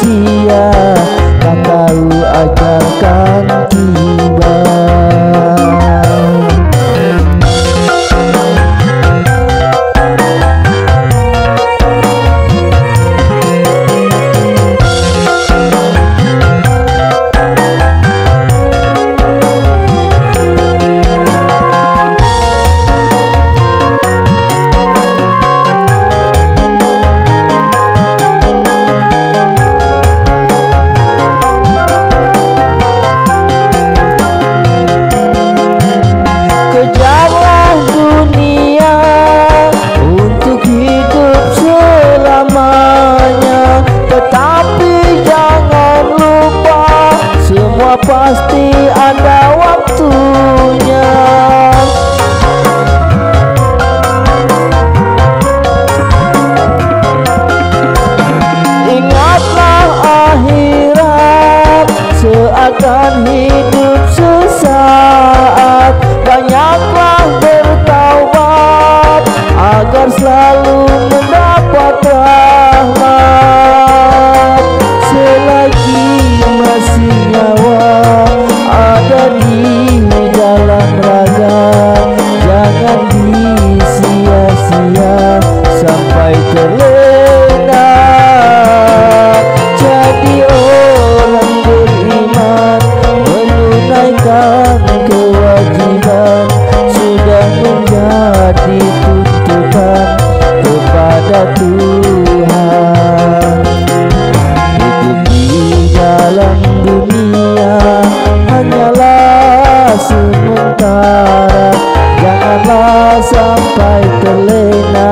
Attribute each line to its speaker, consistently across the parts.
Speaker 1: Sia Tak tahu akan kau Dan hidup sesaat. Banyaklah bertawab agar selalu Tuhan. Hidup di dalam dunia Hanyalah sementara. Janganlah sampai terlena.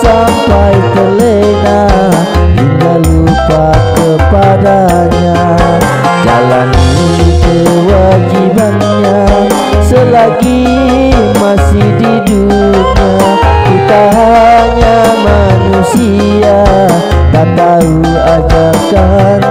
Speaker 1: sampai terlena hingga lupa kepadanya. Jalani kewajibannya selagi masih di dunia kita hanya manusia. sun